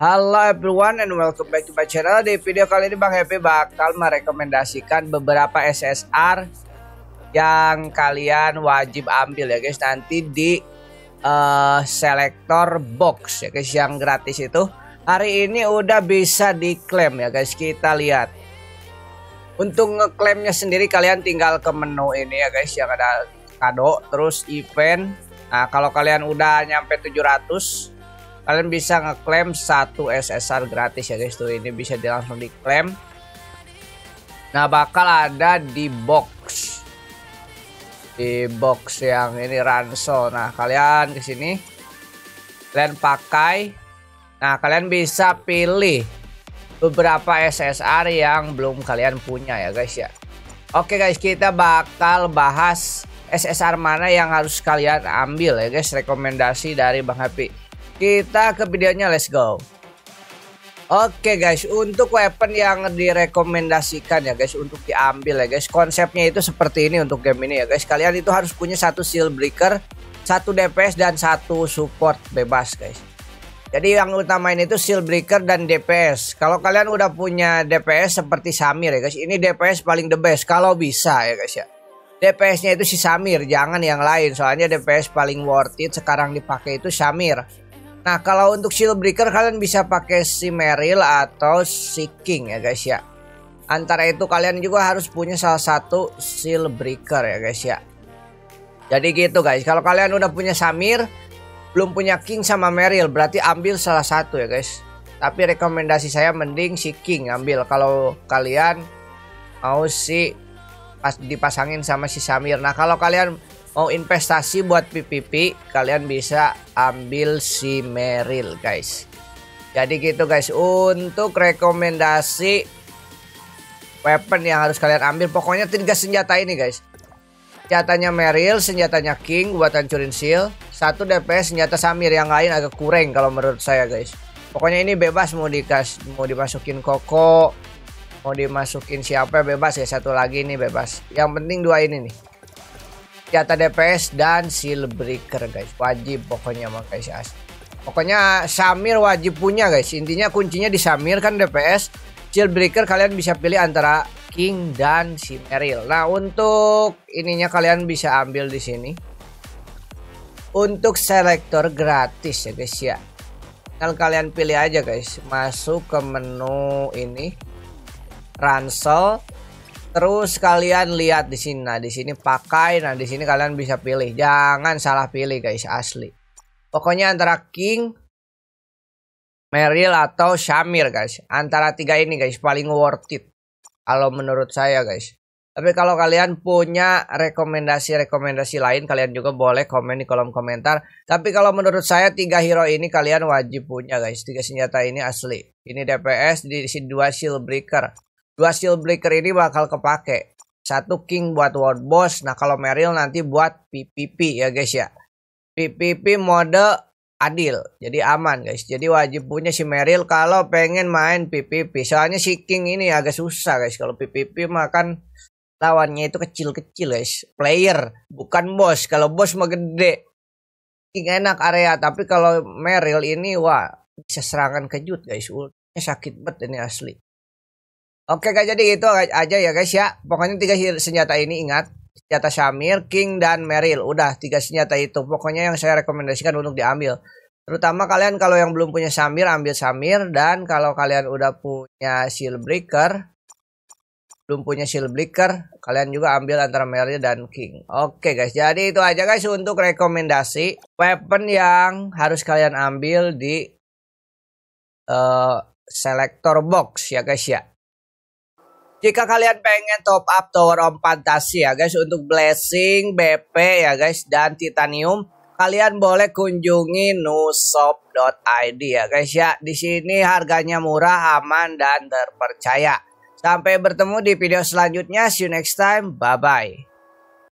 Halo everyone and welcome back to my channel. Di video kali ini Bang Happy bakal merekomendasikan beberapa SSR Yang kalian wajib ambil ya guys Nanti di uh, selector box ya guys Yang gratis itu. Hari ini udah bisa diklaim ya guys Kita lihat. Untuk ngeklaimnya sendiri kalian tinggal ke menu ini ya guys Yang ada kado Terus event. Nah kalau kalian udah nyampe 700 kalian bisa ngeklaim satu SSR gratis ya guys tuh. Ini bisa langsung diklaim. Nah bakal ada di box. Di box yang ini ranso. Nah kalian ke sini. Kalian pakai. Nah kalian bisa pilih beberapa SSR yang belum kalian punya ya guys ya. Oke guys kita bakal bahas SSR mana yang harus kalian ambil ya guys rekomendasi dari Bang Happy kita ke videonya, let's go. Oke guys, untuk weapon yang direkomendasikan ya guys untuk diambil ya guys. Konsepnya itu seperti ini untuk game ini ya guys. Kalian itu harus punya satu shield breaker, satu DPS dan satu support bebas guys. Jadi yang utama ini tuh shield breaker dan DPS. Kalau kalian udah punya DPS seperti Samir ya guys, ini DPS paling the best kalau bisa ya guys ya. DPS-nya itu si Samir, jangan yang lain. Soalnya DPS paling worth it sekarang dipakai itu Samir. Nah kalau untuk shield breaker kalian bisa pakai si Meryl atau si King ya guys ya. Antara itu kalian juga harus punya salah satu shield breaker ya guys ya. Jadi gitu guys. Kalau kalian udah punya Samir, belum punya King sama Meryl, berarti ambil salah satu ya guys. Tapi rekomendasi saya mending si King ambil kalau kalian mau si pas dipasangin sama si Samir. Nah kalau kalian mau investasi buat PPP kalian bisa ambil si Meril guys. Jadi gitu guys. Untuk rekomendasi weapon yang harus kalian ambil pokoknya tiga senjata ini guys. Senjatanya Meril senjatanya King buat hancurin seal satu DPS senjata Samir yang lain agak kurang kalau menurut saya guys. Pokoknya ini bebas mau dikas mau dimasukin Koko mau dimasukin siapa bebas ya. Satu lagi ini bebas. Yang penting dua ini nih senjata DPS dan shield breaker guys. Wajib pokoknya guys pokoknya Samir wajib punya guys. Intinya kuncinya di Samir kan DPS shield breaker kalian bisa pilih antara King dan si Meryl. Nah untuk ininya kalian bisa ambil di sini. Untuk selektor gratis ya guys ya. Tinggal kalian pilih aja guys. Masuk ke menu ini. Ransel Terus kalian lihat di sini. Nah, di sini pakai. Nah, di sini kalian bisa pilih. Jangan salah pilih guys, asli. Pokoknya antara King, Meryl atau Shamir guys. Antara tiga ini guys paling worth it. Kalau menurut saya guys. Tapi kalau kalian punya rekomendasi-rekomendasi lain, kalian juga boleh komen di kolom komentar. Tapi kalau menurut saya tiga hero ini kalian wajib punya guys. Tiga senjata ini asli. Ini DPS, di sini dua shield breaker. Dua shield breaker ini bakal kepake. Satu king buat world boss. Nah kalau Meryl nanti buat PPP ya guys ya. PPP mode adil. Jadi aman guys. Jadi wajib punya si Meryl kalau pengen main PPP. Soalnya si King ini agak susah guys. Kalau PPP makan lawannya itu kecil-kecil guys. Player bukan bos. Kalau bos mah gede. King enak area. Tapi kalau Meryl ini wah bisa serangan kejut guys. Ultnya sakit banget ini asli. Oke guys, jadi itu aja ya guys ya. Pokoknya tiga senjata ini ingat. Senjata Shamir, King, dan Meryl. Udah tiga senjata itu. Pokoknya yang saya rekomendasikan untuk diambil. Terutama kalian kalau yang belum punya Shamir, ambil Shamir. Dan kalau kalian udah punya Shield Breaker, belum punya Shield Breaker, kalian juga ambil antara Meryl dan King. Oke guys, jadi itu aja guys untuk rekomendasi weapon yang harus kalian ambil di uh, selector box ya guys ya. Jika kalian pengen top up Tower of Fantasy ya guys untuk Blessing, BP ya guys dan Titanium, kalian boleh kunjungi nushop.id ya guys ya. Di sini harganya murah, aman dan terpercaya. Sampai bertemu di video selanjutnya. See you next time. Bye bye.